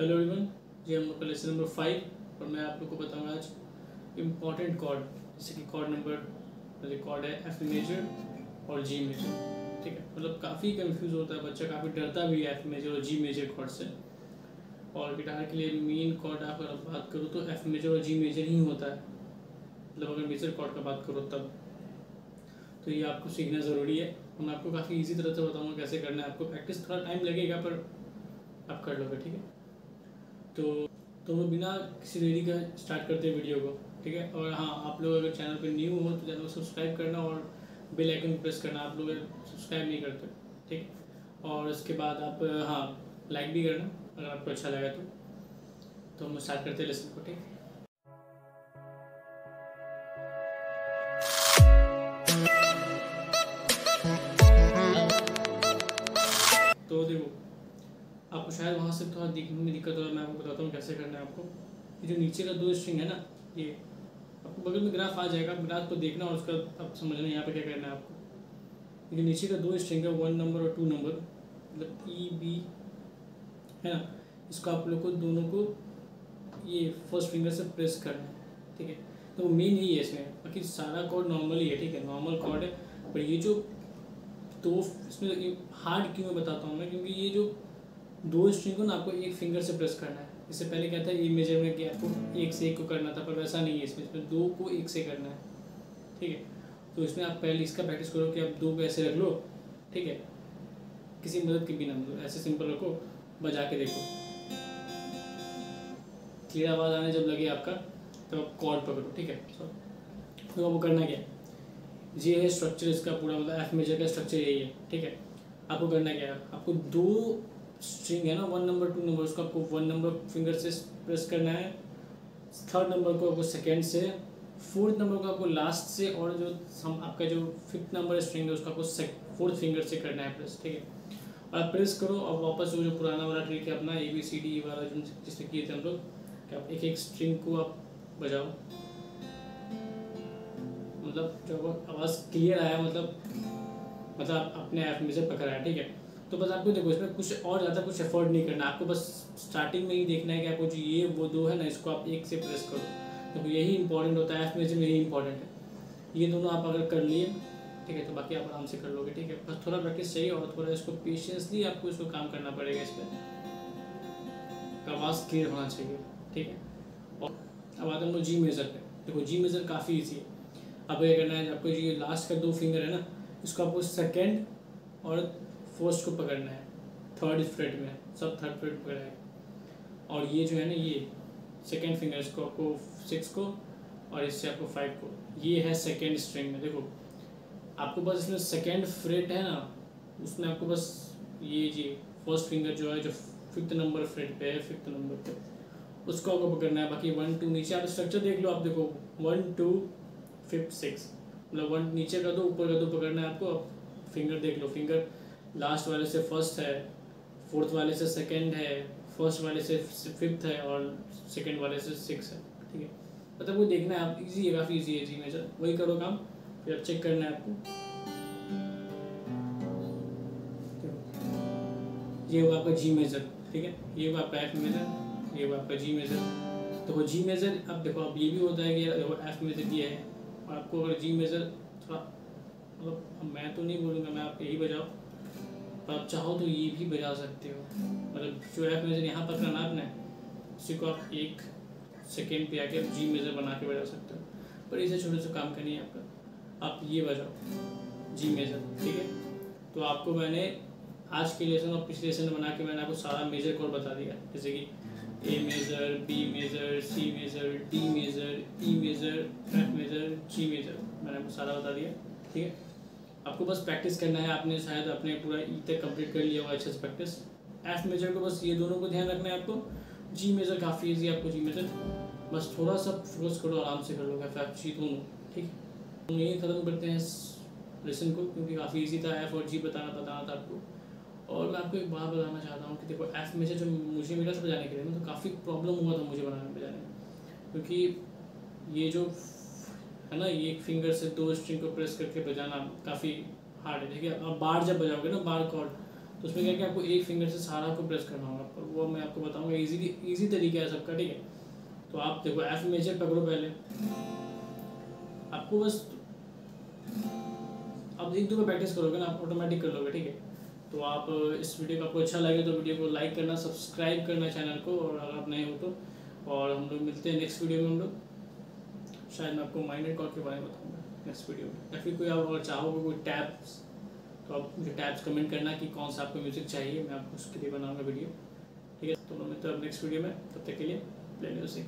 Hello everyone जी हम लोग lesson number five और मैं आप लोग को बताऊँगा आज इंपॉर्टेंट कॉर्ड जैसे कि कॉर्ड नंबर कॉर्ड है एफ़ मेजर और जी मेजर ठीक है? मतलब काफ़ी कंफ्यूज होता है बच्चा, काफ़ी डरता भी है एफ़ मेजर और जी मेजर कॉर्ड से। और गिटार के लिए मेन कॉर्ड आप अगर बात करो तो एफ़ मेजर और जी मेजर ही होता है। मतलब अगर मेजर कॉर्ड का बात करो तब। तो ये आपको सीखना ज़रूरी है। मैं आपको काफ़ी इजी तरह से बताऊँगा कैसे करना है। आपको प्रैक्टिस थोड़ा टाइम लगेगा पर आप कर लोगे, ठीक है? तो तो वो बिना किसी देरी का स्टार्ट करते हैं वीडियो को, ठीक है? और हाँ आप लोग अगर चैनल पर न्यू हो तो चैनल को सब्सक्राइब करना और बेल आइकन प्रेस करना। आप लोग सब्सक्राइब नहीं करते, ठीक और उसके बाद आप हाँ लाइक भी करना, अगर आपको अच्छा लगा तो। तो हम स्टार्ट करते हैं लेसन को, ठीक तो आपको शायद वहाँ से थोड़ा दिखने में दिक्कत हो रहा है, मैं आपको बताता हूँ कैसे करना है आपको। ये जो नीचे का दो स्ट्रिंग है ना, ये आपको बगल में ग्राफ आ जाएगा ग्राफ को देखना और उसका आप समझना यहाँ पर क्या करना है आपको। ये जो नीचे का दो स्ट्रिंग है वन नंबर और टू नंबर मतलब ई बी है ना? इसको आप लोग को दोनों को ये फ़र्स्ट फिंगर से प्रेस करना है, ठीक है? तो मेन यही है इसमें, बाकी सारा कॉर्ड नॉर्मल ही है ठीक है? नॉर्मल कॉर्ड है, पर ये जो दो इसमें हार्ड क्यों बताता हूँ मैं, क्योंकि ये जो दो स्ट्रिंग को ना आपको एक फिंगर से प्रेस करना है। इससे पहले क्या था ये मेजर में कि आपको एक से एक को करना था, पर वैसा नहीं है इसमें। इसमें दो को एक से करना है। ठीक है? तो इसमें आप पहले इसका प्रैक्टिस करो कि आप दो को ऐसे रख लो। ठीक है? किसी मदद के बिना मतलब ऐसे सिंपल रखो बजा के देखो। क्लियर आवाज़ आने जब लगे आपका तो आप कॉर्ड पकड़ो। ठीक है? तो आपको करना क्या? ये है स्ट्रक्चर इसका पूरा मतलब एफ़ मेजर का स्ट्रक्चर यही है। ठीक है? आपको करना क्या? है आपको दो स्ट्रिंग है ना वन नंबर टू नंबर उसको आपको वन नंबर फिंगर से प्रेस करना है। थर्ड नंबर को आपको सेकेंड से फोर्थ नंबर को आपको लास्ट से, और जो हम आपका जो फिफ्थ नंबर स्ट्रिंग है, उसको आपको फोर्थ फिंगर से करना है प्रेस ठीक है? और आप प्रेस करो और वापस वो जो पुराना वाला ट्रिक है अपना ए बी सी डी वाला जो जिससे किए थे हम लोग, कि आप एक एक स्ट्रिंग को आप बजाओ। मतलब जब आवाज़ क्लियर आया मतलब मतलब अपने ऐप में से पकड़ा है ठीक है? तो बस आपको देखो, इसमें कुछ और ज़्यादा कुछ एफर्ट नहीं करना। आपको बस स्टार्टिंग में ही देखना है कि आपको जो ये, वो दो है ना, इसको आप एक से प्रेस करो। तो यही इंपॉर्टेंट होता है एफ़ में यही इंपॉर्टेंट है। ये दोनों आप अगर कर लिए, ठीक है तो बाकी आप आराम से कर लोगे, ठीक है। बस थोड़ा प्रैक्टिस चाहिए और थोड़ा इसको पेशेंसली आपको इसको काम करना पड़ेगा इस पर आवाज़ क्लियर होना चाहिए, ठीक है। और अब आते हम लोग जी मेज़र पे। देखो जी मेज़र काफ़ी ईजी है। अब क्या करना है, आपको ये लास्ट का दो फिंगर है ना, इसको आपको सेकेंड और फ़र्स्ट को पकड़ना है थर्ड फ्रेट में, सब थर्ड फ्रेट पकड़ा है। और ये जो है ना, ये सेकेंड फिंगर इसको आपको सिक्स को और इससे आपको फाइव को। ये है सेकेंड स्ट्रिंग में। देखो, आपको बस इसमें सेकेंड फ्रेट है ना, उसमें आपको बस ये जी फ़र्स्ट फिंगर जो है, जो फिफ्थ नंबर फ्रेट पे है फिफ्थ नंबर पे, उसको आपको पकड़ना है। बाकी वन टू नीचे, आप स्ट्रक्चर देख लो, आप देखो वन टू फिफ्थ सिक्स मतलब वन नीचे का दो, ऊपर का दो पकड़ना है आपको, आप फिंगर देख लो। फिंगर लास्ट वाले से फ़र्स्ट है फोर्थ वाले से सेकंड है फ़र्स्ट वाले से फिफ्थ है और सेकंड वाले से सिक्स है, ठीक है? मतलब वो देखना है, आप इजी है, काफ़ी इजी है जी, मेजर। वही करो काम, फिर अब चेक करना है आपको। ये हुआ आपका जी मेजर ठीक है? ये हुआ आपका एफ़ मेजर ये हुआ आपका जी मेजर तो वो जी मेजर अब देखो, अब ये भी होता है कि एफ़ मेजर ये है। और आपको अगर जी मेजर थोड़ा मतलब मैं तो नहीं बोलूँगा, मैं आप यही बजाओ। तो आप चाहो तो ये भी बजा सकते हो। मतलब ऐप मेजर यहाँ पर करना आपने। उसी को आप एक सेकेंड पे आके आप जी मेजर बना के बजा सकते हो। पर इसे छोटे से काम करनी है आपका। आप ये बजाओ जी मेजर ठीक है? तो आपको मैंने आज के लेसन और पिछले लेसन बना के मैंने आपको सारा मेजर कोड बता दिया। जैसे कि A major B major C major D major E major F major G major मैंने आपको सारा बता दिया, ठीक है? आपको बस प्रैक्टिस करना है, आपने शायद अपने पूरा ई तक कंप्लीट कर लिया हुआ अच्छे से प्रैक्टिस एफ़ मेजर को बस ये दोनों को ध्यान रखना है आपको. जी मेजर काफ़ी ईजी आपको जी मेजर बस थोड़ा सा फोकस करो, आराम से कर लो एफ़ एफ़ जी दोनों ठीक हम यही ख़त्म करते हैं लेसन को, क्योंकि काफ़ी ईजी था एफ़ और जी बताना बताना था आपको. और मैं आपको एक बात बताना चाहता हूँ कि देखो एफ़ मेजर जो मुझे मिला था बजाने के लिए तो काफ़ी प्रॉब्लम हुआ था मुझे बनाने, बजाने में. क्योंकि ये जो है ना एक फिंगर से दो स्ट्रिंग को प्रेस करके बजाना काफ़ी हार्ड है। देखिए, अब बार जब बजाओगे ना, बार कॉर्ड तो उसमें क्या क्या आपको एक फिंगर से सारा को प्रेस करना होगा। पर वो मैं आपको बताऊँगा इजीली इजी तरीका है सबका, ठीक है? तो आप देखो एफ़ मेजर पकड़ो पहले। आपको बस आप एक दो बार प्रैक्टिस करोगे ना आप ऑटोमेटिक कर लोगे, ठीक है? तो आप, इस वीडियो को आपको अच्छा लगे तो वीडियो को लाइक करना सब्सक्राइब करना चैनल को, और अगर आप नए हो तो। और हम लोग मिलते हैं नेक्स्ट वीडियो में हम लोग। शायद मैं आपको माइनर कॉर्ड के बारे में बताऊँगा नेक्स्ट वीडियो में। या फिर कोई आप अगर चाहोगे कोई टैब्स तो आप मुझे टैब्स कमेंट करना कि कौन सा आपको म्यूज़िक चाहिए, मैं आपको उसके लिए बनाऊँगा वीडियो ठीक है तो मिलते तो अब नेक्स्ट वीडियो में। तब तक के लिए प्ले म्यूज़िक